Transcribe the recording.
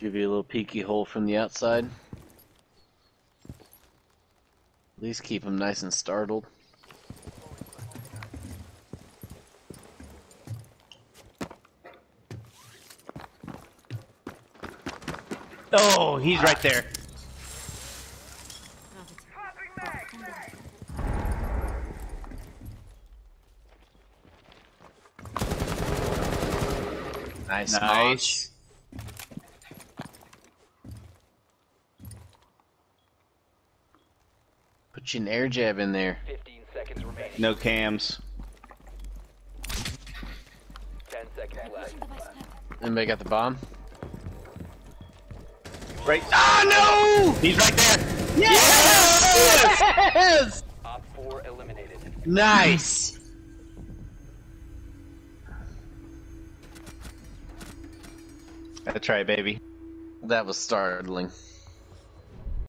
Give you a little peeky hole from the outside. At least keep them nice and startled. Oh, he's right there. Nice, Nice. Put you an air jab in there. 15 seconds remaining. No cams. 10 seconds left. Anybody got the bomb? Right. Oh no! He's right there. Yes! Op 4 eliminated. Nice. That's right, baby. That was startling.